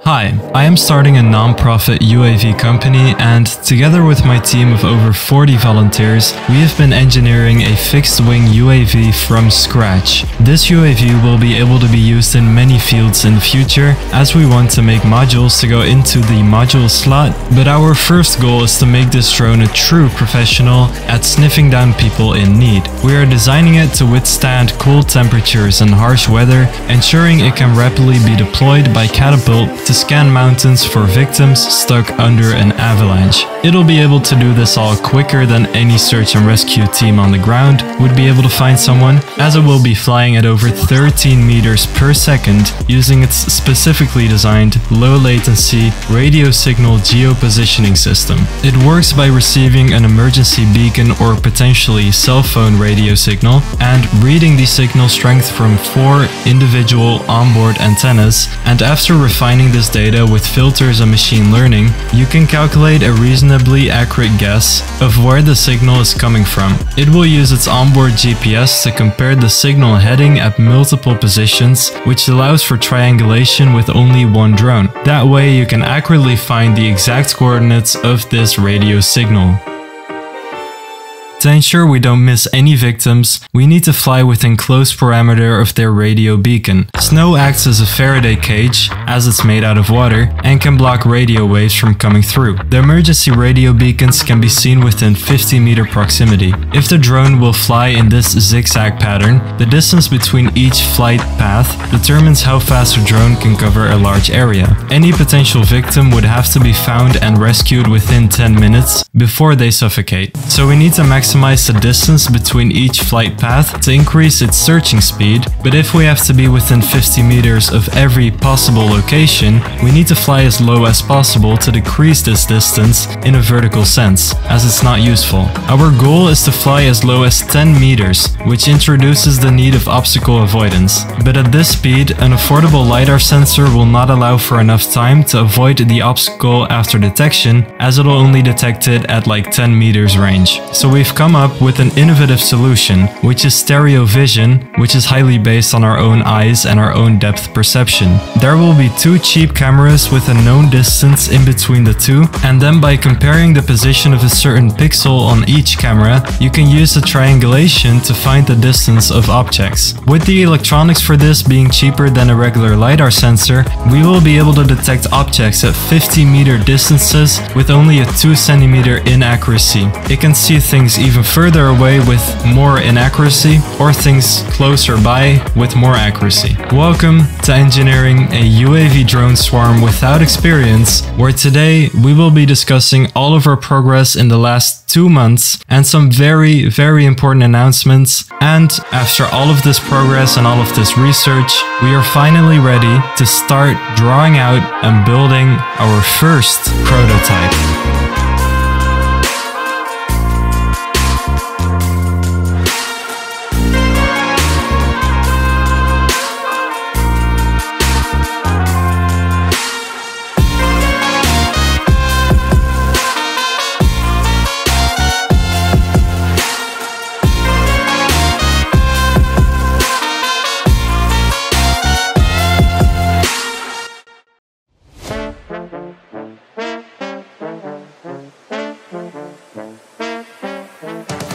Hi, I am starting a non-profit UAV company and together with my team of over 40 volunteers, we have been engineering a fixed-wing UAV from scratch. This UAV will be able to be used in many fields in the future as we want to make modules to go into the module slot, but our first goal is to make this drone a true professional at sniffing down people in need. We are designing it to withstand cold temperatures and harsh weather, ensuring it can rapidly be deployed by catapult to scan mountains for victims stuck under an avalanche. It'll be able to do this all quicker than any search and rescue team on the ground would be able to find someone, as it will be flying at over 13 meters per second using its specifically designed low latency radio signal geopositioning system. It works by receiving an emergency beacon or potentially cell phone radio signal and reading the signal strength from four individual onboard antennas and after refining this data with filters and machine learning, you can calculate a reasonably accurate guess of where the signal is coming from. It will use its onboard GPS to compare the signal heading at multiple positions, which allows for triangulation with only one drone. That way you can accurately find the exact coordinates of this radio signal. To ensure we don't miss any victims, we need to fly within close parameter of their radio beacon. Snow acts as a Faraday cage, as it's made out of water, and can block radio waves from coming through. The emergency radio beacons can be seen within 50 meter proximity. If the drone will fly in this zigzag pattern, the distance between each flight path determines how fast a drone can cover a large area. Any potential victim would have to be found and rescued within 10 minutes before they suffocate. So we need to maximize maximize the distance between each flight path to increase its searching speed, but if we have to be within 50 meters of every possible location, we need to fly as low as possible to decrease this distance in a vertical sense, as it's not useful. Our goal is to fly as low as 10 meters, which introduces the need of obstacle avoidance. But at this speed, an affordable LiDAR sensor will not allow for enough time to avoid the obstacle after detection, as it'll only detect it at like 10 meters range. So we've come up with an innovative solution, which is stereo vision, which is highly based on our own eyes and our own depth perception. There will be two cheap cameras with a known distance in between the two, and then by comparing the position of a certain pixel on each camera, you can use a triangulation to find the distance of objects. With the electronics for this being cheaper than a regular LiDAR sensor, we will be able to detect objects at 50 meter distances with only a 2 centimeter inaccuracy. It can see things even further away with more inaccuracy or things closer by with more accuracy. Welcome to engineering a UAV drone swarm without experience, where today we will be discussing all of our progress in the last two months and some very, very important announcements. And after all of this progress and all of this research, we are finally ready to start drawing out and building our first prototype.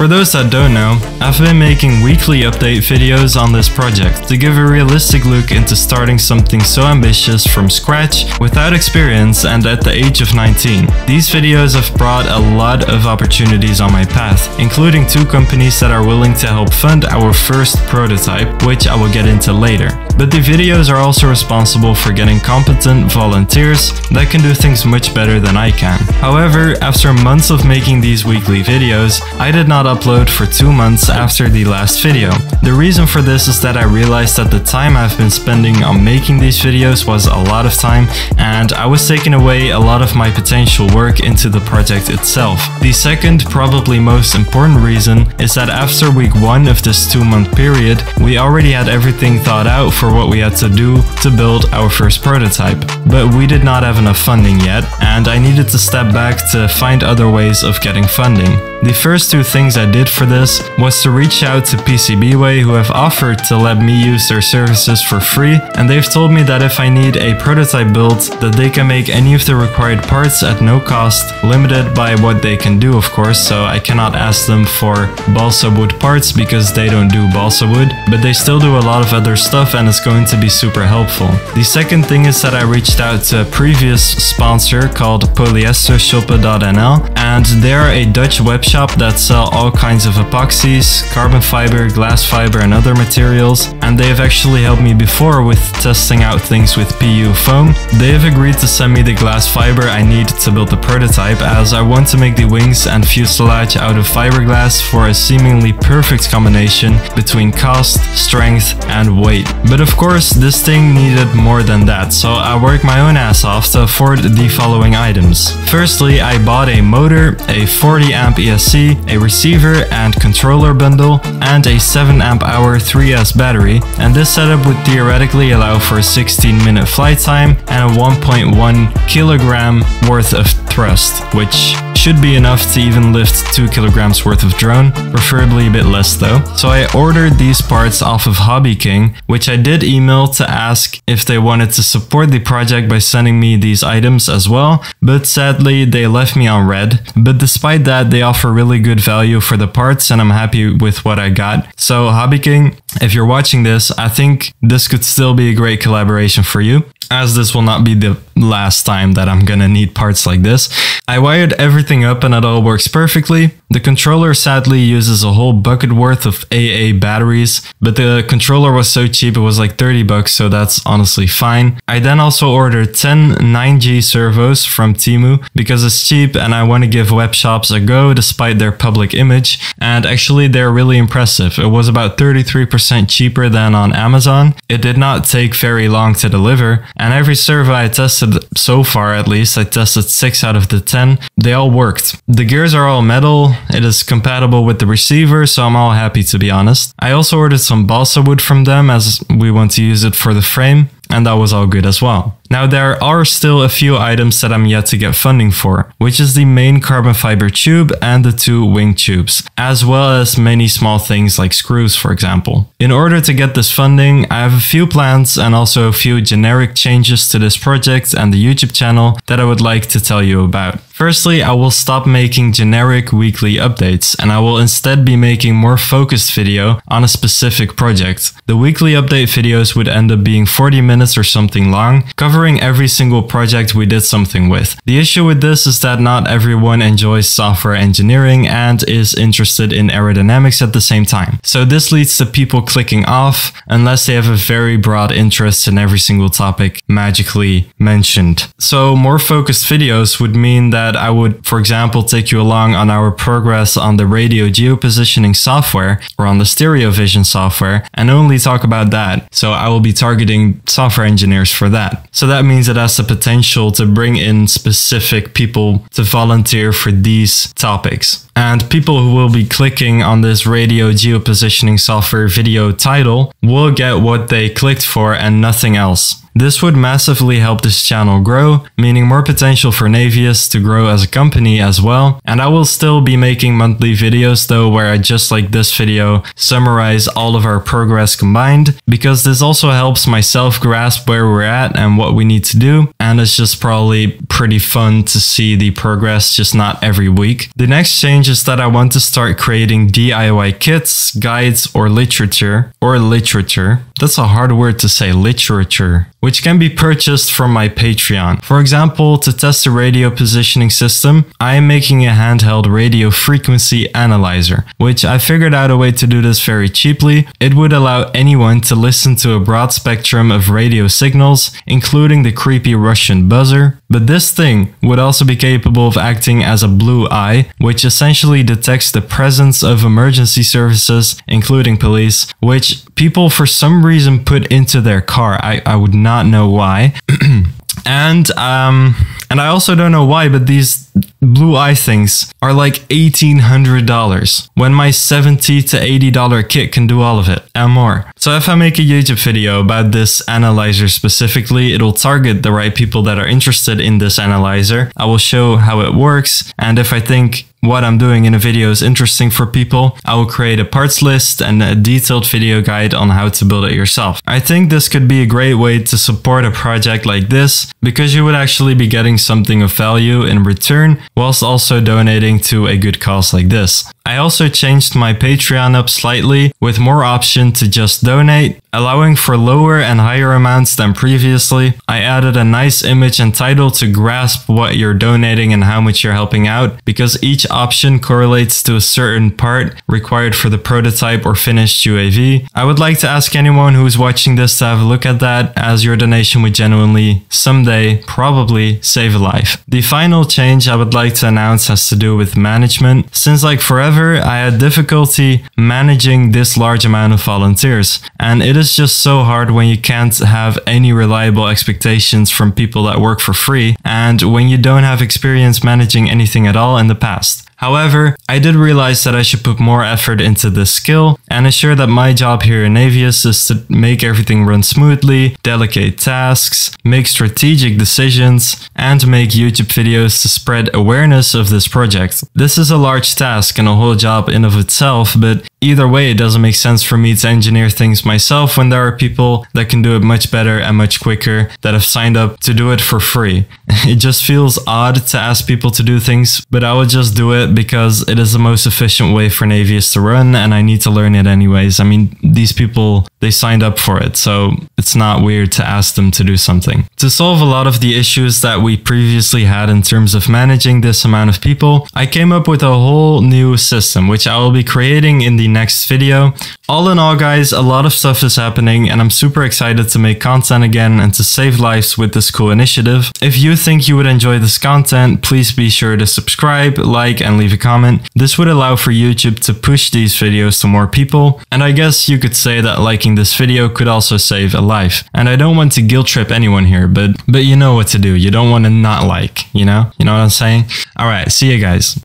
For those that don't know, I've been making weekly update videos on this project to give a realistic look into starting something so ambitious from scratch without experience and at the age of 19. These videos have brought a lot of opportunities on my path, including two companies that are willing to help fund our first prototype, which I will get into later. But the videos are also responsible for getting competent volunteers that can do things much better than I can. However, after months of making these weekly videos, I did not upload for two months after the last video. The reason for this is that I realized that the time I've been spending on making these videos was a lot of time and I was taking away a lot of my potential work into the project itself. The second, probably most important reason is that after week one of this two month period, we already had everything thought out for what we had to do to build our first prototype. But we did not have enough funding yet and I needed to step back to find other ways of getting funding. The first two things I did for this was to reach out to PCBWay who have offered to let me use their services for free and they've told me that if I need a prototype built that they can make any of the required parts at no cost, limited by what they can do of course, so I cannot ask them for balsa wood parts because they don't do balsa wood, but they still do a lot of other stuff and it's going to be super helpful. The second thing is that I reached out to a previous sponsor called polyestershoppen.nl and they are a Dutch web shop that sell all kinds of epoxies, carbon fiber, glass fiber and other materials and they have actually helped me before with testing out things with PU foam. They have agreed to send me the glass fiber I need to build the prototype as I want to make the wings and fuselage out of fiberglass for a seemingly perfect combination between cost, strength and weight. But of course this thing needed more than that so I worked my own ass off to afford the following items. Firstly I bought a motor, a 40 amp A receiver and controller bundle and a 7 amp hour 3S battery. And this setup would theoretically allow for a 16 minute flight time and a 1.1 kilogram worth of thrust, which should be enough to even lift 2 kilograms worth of drone, preferably a bit less though. So I ordered these parts off of Hobby King, which I did email to ask if they wanted to support the project by sending me these items as well, but sadly they left me on read. But despite that, they offer really good value for the parts and I'm happy with what I got. So Hobby King, if you're watching this, I think this could still be a great collaboration for you as this will not be the last time that I'm gonna need parts like this. I wired everything up and it all works perfectly. The controller sadly uses a whole bucket worth of AA batteries, but the controller was so cheap it was like 30 bucks, so that's honestly fine. I then also ordered 10 9G servos from Temu because it's cheap and I want to give web shops a go despite their public image, and actually they're really impressive. It was about 33% cheaper than on Amazon. It did not take very long to deliver, and every servo I tested so far at least, I tested 6 out of the 10, they all worked. The gears are all metal, it is compatible with the receiver, so I'm all happy to be honest. I also ordered some balsa wood from them as we want to use it for the frame, and that was all good as well. Now there are still a few items that I'm yet to get funding for, which is the main carbon fiber tube and the two wing tubes, as well as many small things like screws for example. In order to get this funding, I have a few plans and also a few generic changes to this project and the YouTube channel that I would like to tell you about. Firstly, I will stop making generic weekly updates and I will instead be making more focused video on a specific project. The weekly update videos would end up being 40 minutes or something long, covering every single project we did something with. The issue with this is that not everyone enjoys software engineering and is interested in aerodynamics at the same time. So this leads to people clicking off unless they have a very broad interest in every single topic magically mentioned. So more focused videos would mean that that I would, for example, take you along on our progress on the radio geopositioning software or on the stereo vision software and only talk about that. So I will be targeting software engineers for that. So that means it has the potential to bring in specific people to volunteer for these topics. And people who will be clicking on this radio geopositioning software video title will get what they clicked for and nothing else. This would massively help this channel grow, meaning more potential for Naevius to grow as a company as well. And I will still be making monthly videos though where I just like this video summarize all of our progress combined because this also helps myself grasp where we're at and what we need to do. And it's just probably pretty fun to see the progress just not every week. The next change is that I want to start creating DIY kits, guides or literature or literature. That's a hard word to say literature which can be purchased from my Patreon. For example, to test the radio positioning system, I am making a handheld radio frequency analyzer, which I figured out a way to do this very cheaply. It would allow anyone to listen to a broad spectrum of radio signals, including the creepy Russian buzzer, but this thing would also be capable of acting as a blue eye, which essentially detects the presence of emergency services, including police, which people for some reason put into their car. I, I would not know why. and um, And I also don't know why, but these blue eye things are like $1,800 when my 70 to $80 kit can do all of it and more. So if I make a YouTube video about this analyzer specifically, it'll target the right people that are interested in this analyzer. I will show how it works. And if I think what I'm doing in a video is interesting for people, I will create a parts list and a detailed video guide on how to build it yourself. I think this could be a great way to support a project like this because you would actually be getting something of value in return whilst also donating to a good cause like this. I also changed my Patreon up slightly with more option to just donate, allowing for lower and higher amounts than previously. I added a nice image and title to grasp what you're donating and how much you're helping out because each option correlates to a certain part required for the prototype or finished UAV. I would like to ask anyone who is watching this to have a look at that as your donation would genuinely someday probably save a life. The final change I would like to announce has to do with management. Since like forever I had difficulty managing this large amount of volunteers, and it just so hard when you can't have any reliable expectations from people that work for free, and when you don't have experience managing anything at all in the past. However, I did realize that I should put more effort into this skill and ensure that my job here in Avius is to make everything run smoothly, delegate tasks, make strategic decisions, and make YouTube videos to spread awareness of this project. This is a large task and a whole job in of itself, but either way, it doesn't make sense for me to engineer things myself when there are people that can do it much better and much quicker that have signed up to do it for free. It just feels odd to ask people to do things, but I would just do it because it is the most efficient way for Naevius to run and I need to learn it anyways. I mean, these people, they signed up for it, so it's not weird to ask them to do something. To solve a lot of the issues that we previously had in terms of managing this amount of people, I came up with a whole new system, which I will be creating in the next video. All in all, guys, a lot of stuff is happening and I'm super excited to make content again and to save lives with this cool initiative. If you think you would enjoy this content, please be sure to subscribe, like, and leave a comment. This would allow for YouTube to push these videos to more people, and I guess you could say that liking this video could also save a life. And I don't want to guilt trip anyone here, but but you know what to do. You don't want to not like, you know? You know what I'm saying? Alright, see you guys.